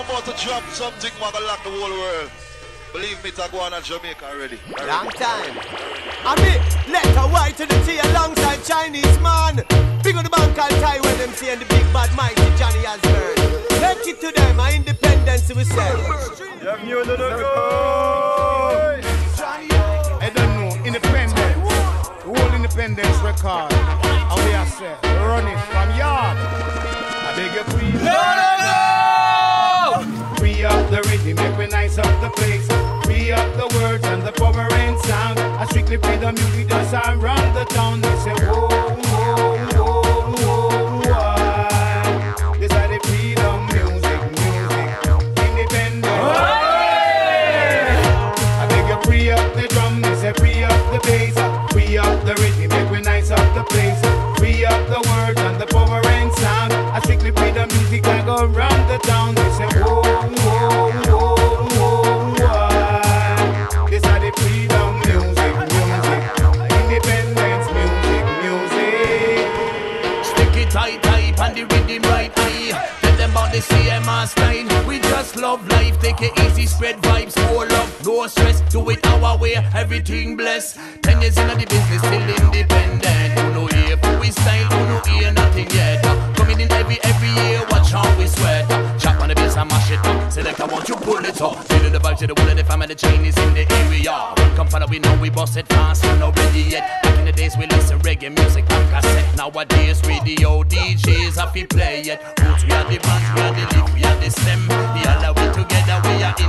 I'm about to drop something, man, gonna lock the whole world. Believe me, Taguan and Jamaica already. already. Long time. I mean, let a white to the tea alongside Chinese man. Big on the bank and tie when them see the big bad mighty Johnny Osbourne. Take it to them, our independence we say. You know the I don't know, independence. The whole independence record. And we are set, run it from yard. I beg you please. The rhythm, make me nice up the place. Free up the words and the power and sound. I strictly play the music that's around the town. They say, whoa, whoa, whoa, whoa, whoa. This are the freedom music, music, independent. I beg you free up the drum, they say free up the bass, free up the rhythm, make we nice up the place, free up the words and the power and sound. I strictly play the music I go round the town. And the rhythm right high. Tell them about the CMR style. We just love life, take it easy, spread vibes, more love, no stress. Do it our way, everything blessed. Ten years in the business, still independent. Who know here for we style, who know here nothing yet. Coming in every every year, watch how we sweat. Chop on the bass and mash it up. Select, I want you pull it up. Feel the vibe to the whole of the family The chain is in the area. Come follow, we know we bust it fast, not ready yet. Back in the days we listen reggae music on cassette. Nowadays radio DJs have to play it. Roots we are the bands, we are the leaf, we are the stem. The other way together we are